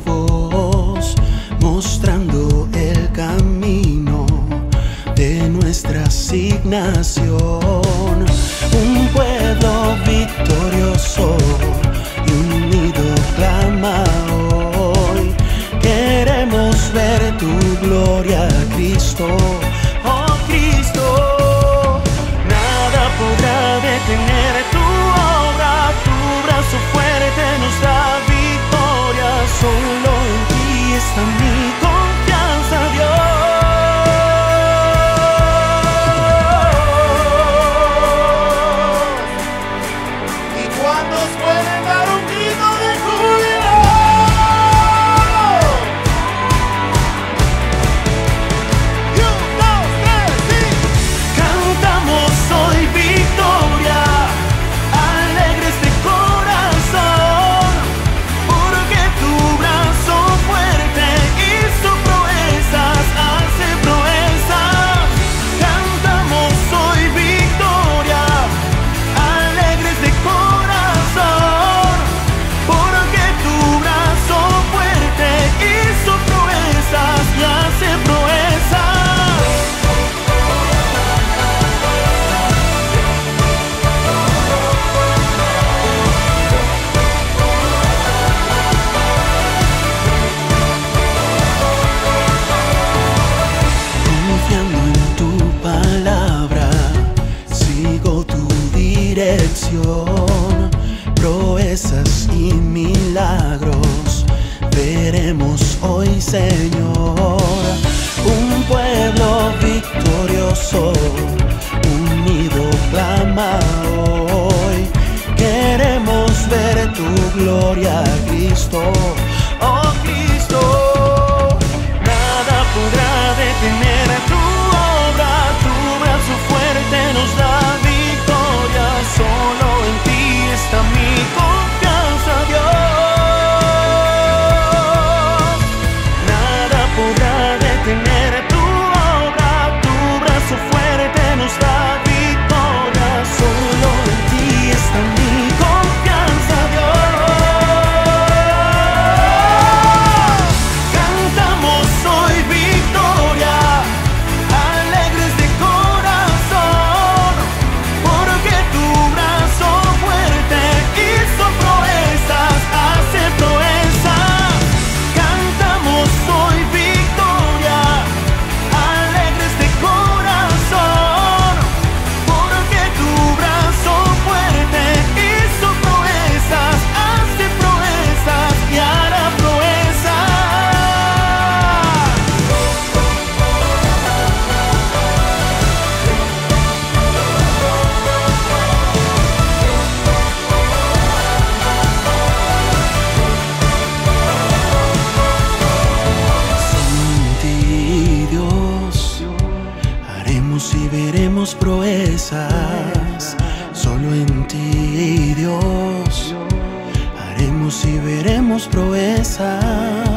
for. cuántos pueden. proezas y milagros veremos hoy, Señor. Un pueblo victorioso, unido clama hoy. Queremos ver tu gloria, Cristo. Y veremos proezas, solo en ti, Dios. Haremos y veremos proezas